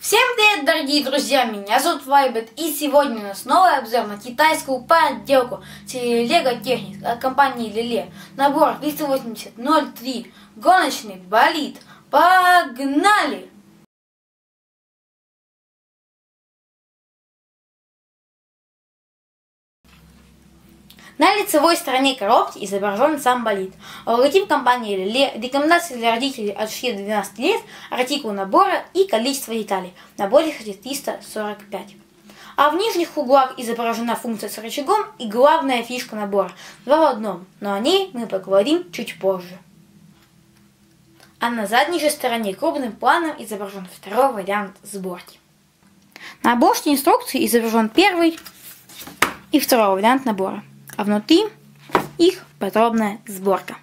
Всем привет, дорогие друзья! Меня зовут Вайбет, и сегодня у нас новый обзор на китайскую подделку Лего Техник от компании Леле. Набор 380-03, гоночный болид. Погнали! На лицевой стороне коробки изображен сам болид. Логотип компании рекомендации для родителей от 6 до 12 лет, артикул набора и количество деталей. В наборе хотит 345. А в нижних углах изображена функция с рычагом и главная фишка набора. Два в одном, но о ней мы поговорим чуть позже. А на задней же стороне крупным планом изображен второй вариант сборки. На обложке инструкции изображен первый и второй вариант набора а внутри их подробная сборка.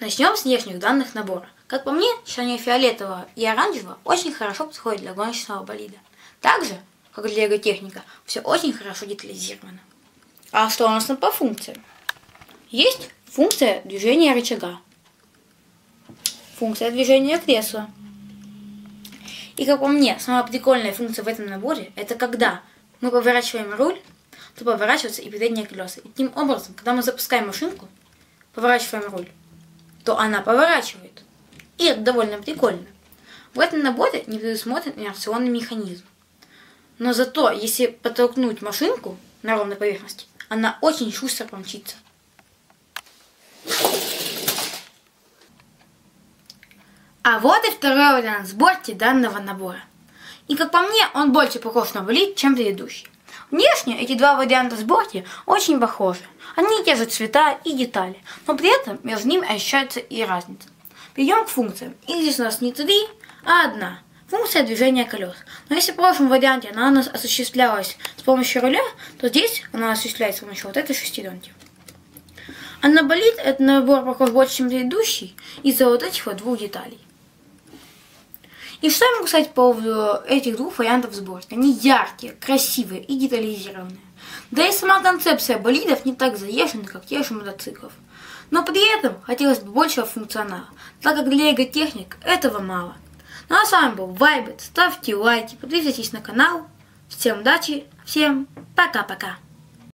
Начнем с внешних данных набора. Как по мне, сочетание фиолетового и оранжевого очень хорошо подходит для гоночного болида. Также, как для техника, все очень хорошо детализировано. А что у нас там по функциям? Есть функция движения рычага, функция движения кресла. И как по мне, самая прикольная функция в этом наборе, это когда мы поворачиваем руль то поворачиваются и передние колеса. И таким образом, когда мы запускаем машинку, поворачиваем руль, то она поворачивает. И это довольно прикольно. В этом наборе не предусмотрен инерционный механизм. Но зато, если подтолкнуть машинку на ровной поверхности, она очень шустро помчится. А вот и второй вариант сборки данного набора. И как по мне, он больше похож на болид, чем предыдущий. Внешне эти два варианта сборки очень похожи. Они те же цвета и детали, но при этом между ними ощущается и разница. Перейдем к функциям. И здесь у нас не три, а одна. Функция движения колес. Но если в прошлом варианте она у нас осуществлялась с помощью руля, то здесь она осуществляется с помощью вот этой шестеренки. Анаболит это набор похож больше, чем предыдущий, из-за вот этих вот двух деталей. И что я могу сказать по поводу этих двух вариантов сборки? Они яркие, красивые и детализированные. Да и сама концепция болидов не так заезжена, как тех же мотоциклов. Но при этом хотелось бы большего функционала, так как для эго-техник этого мало. Ну а с вами был Вайбет. Ставьте лайки, подписывайтесь на канал. Всем удачи, всем пока-пока.